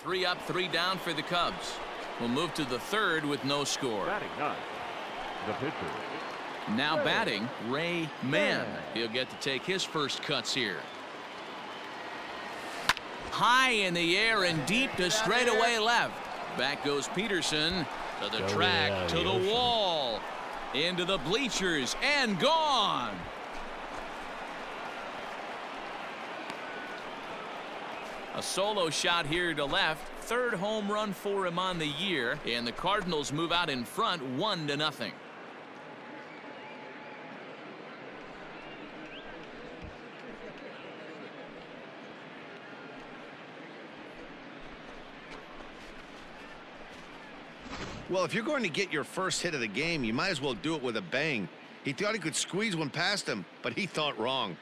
Three up, three down for the Cubs. We'll move to the third with no score. Batting ninth, the pitcher. Now batting, Ray Mann. He'll get to take his first cuts here. High in the air and deep to straightaway left. Back goes Peterson to the track, to the wall, into the bleachers, and gone. A solo shot here to left. Third home run for him on the year. And the Cardinals move out in front one to nothing. Well, if you're going to get your first hit of the game, you might as well do it with a bang. He thought he could squeeze one past him, but he thought wrong.